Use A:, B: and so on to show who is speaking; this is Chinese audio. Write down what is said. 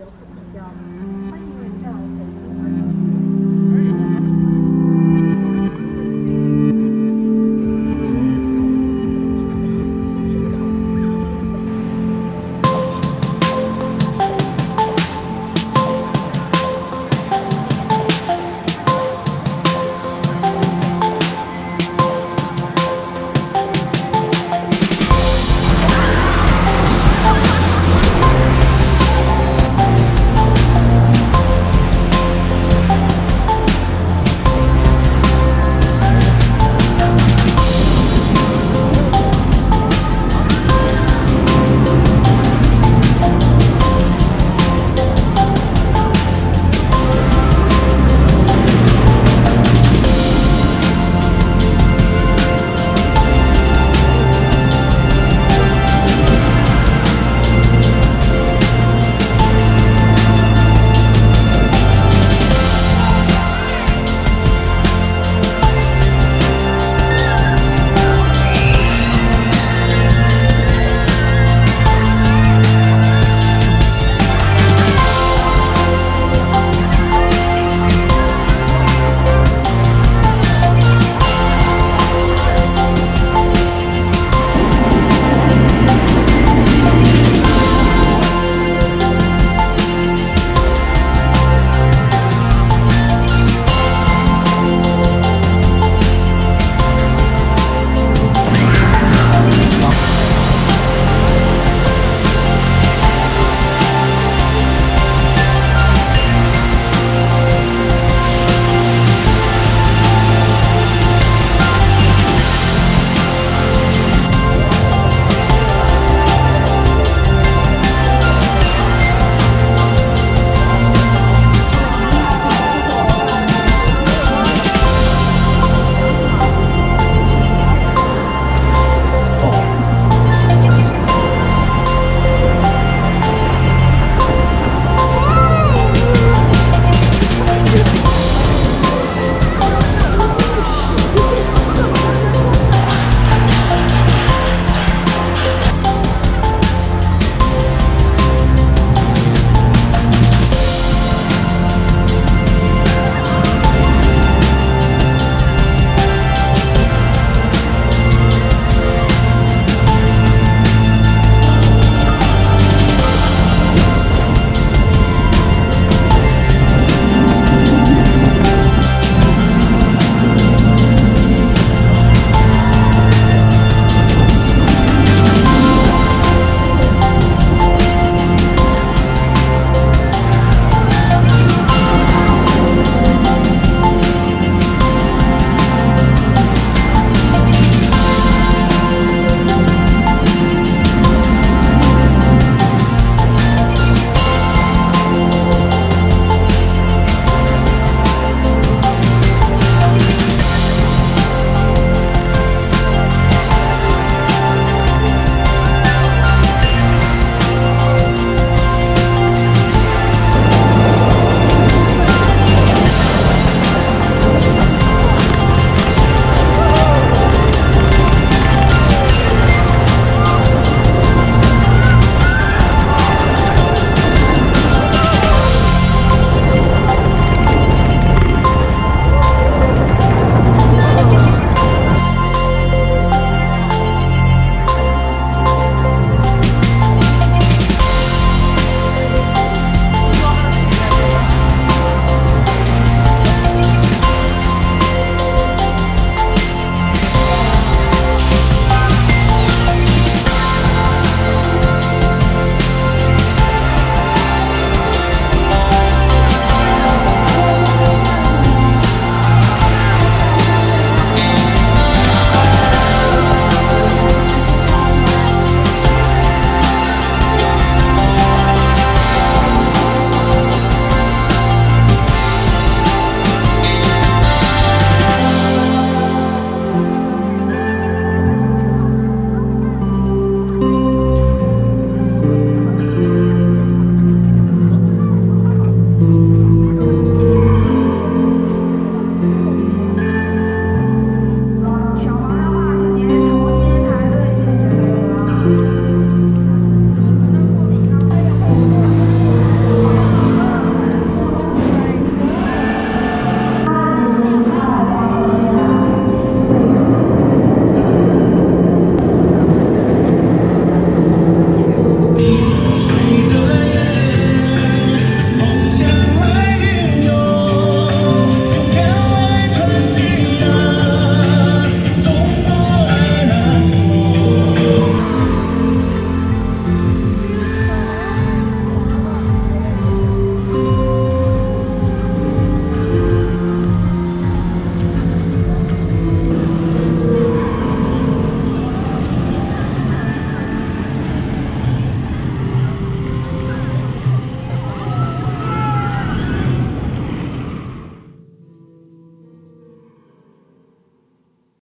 A: 有比较